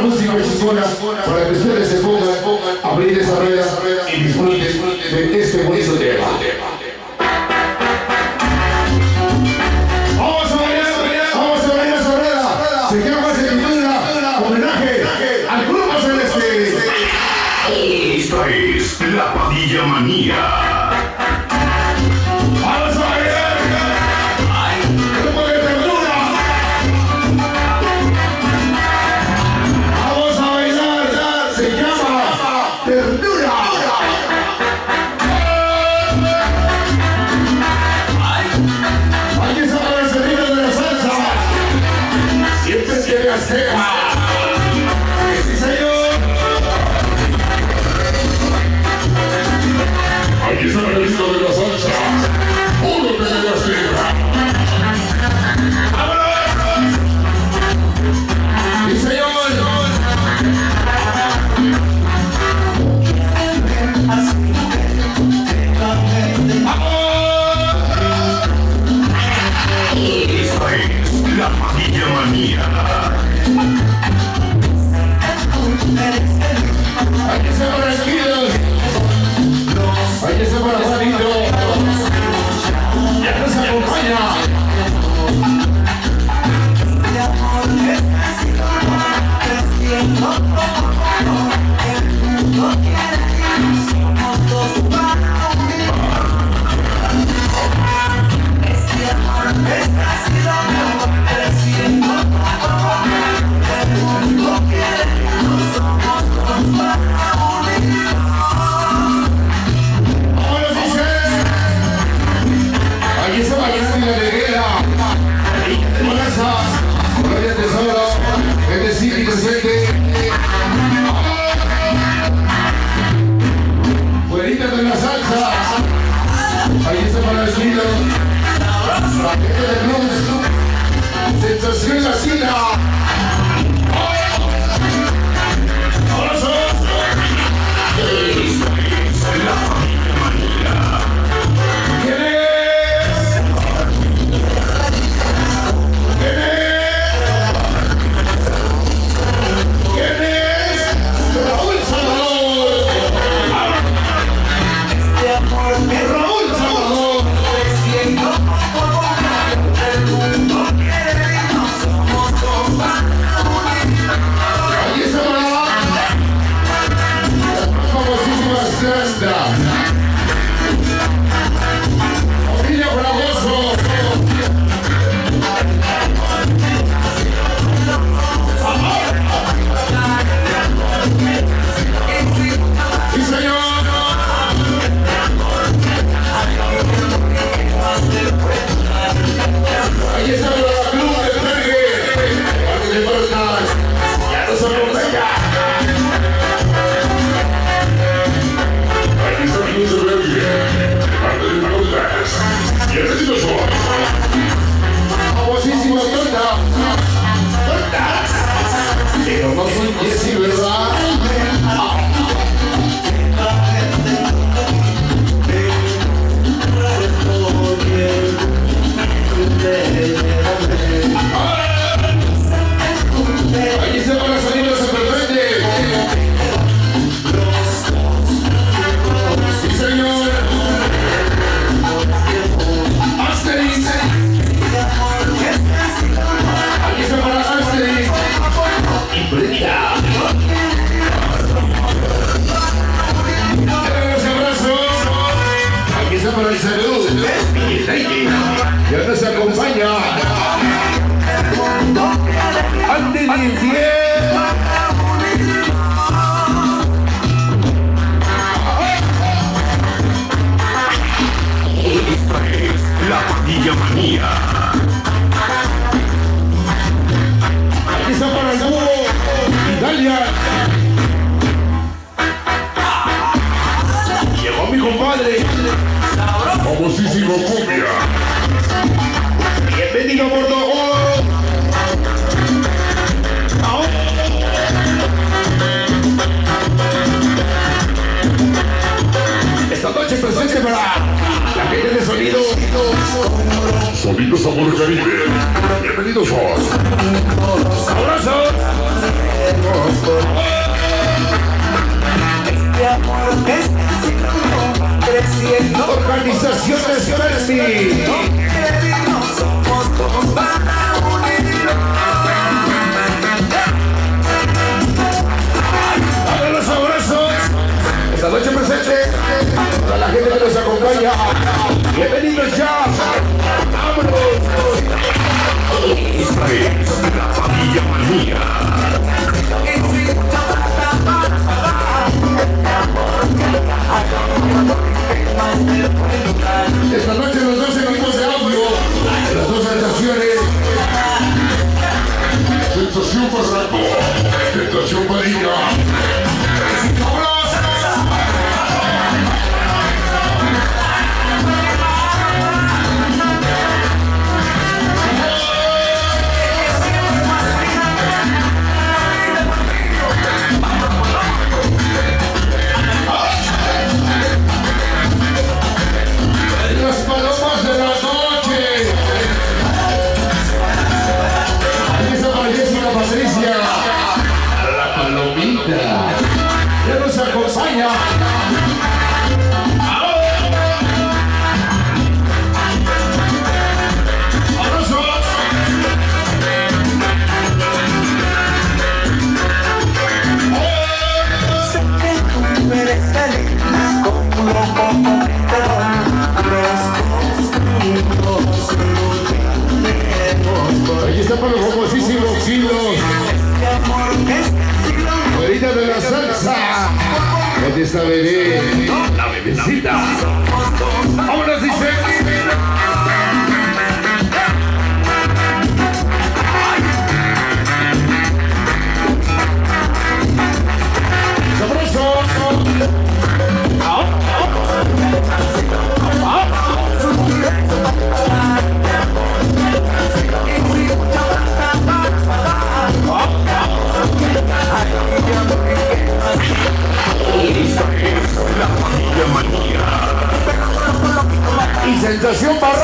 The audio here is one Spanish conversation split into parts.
música que se suena para que ustedes se pongan, a abrir esa rueda y disfruten de este bonito tema. Vamos a bailar, vamos a bailar esa rueda. Se llama esa pintura, homenaje al grupo celeste. Esta es la Padilla Manía. Come on. parecido, paquete de luz, sensación así, Bienvenidos. Sonidos Amor Caribe. Bienvenidos a. ¡Abrazos! Este amor es. Organización Nacional. La familia manía. Esta noche los dos equipos de audio. Las dos estaciones. Sensación Barranco. Tentación Marina. Aquí está bebé. La bebecita. Vámonos, dice. Y sensación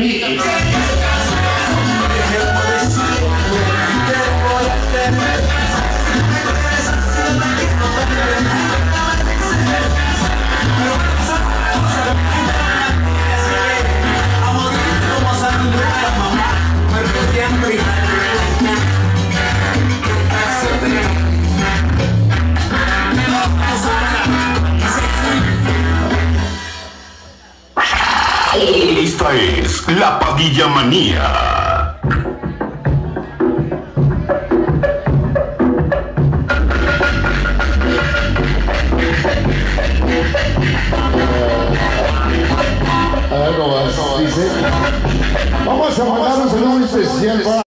me. la Padilla Manía. A ver, ¿cómo vas? Dice, vamos a mandar un saludo especial para...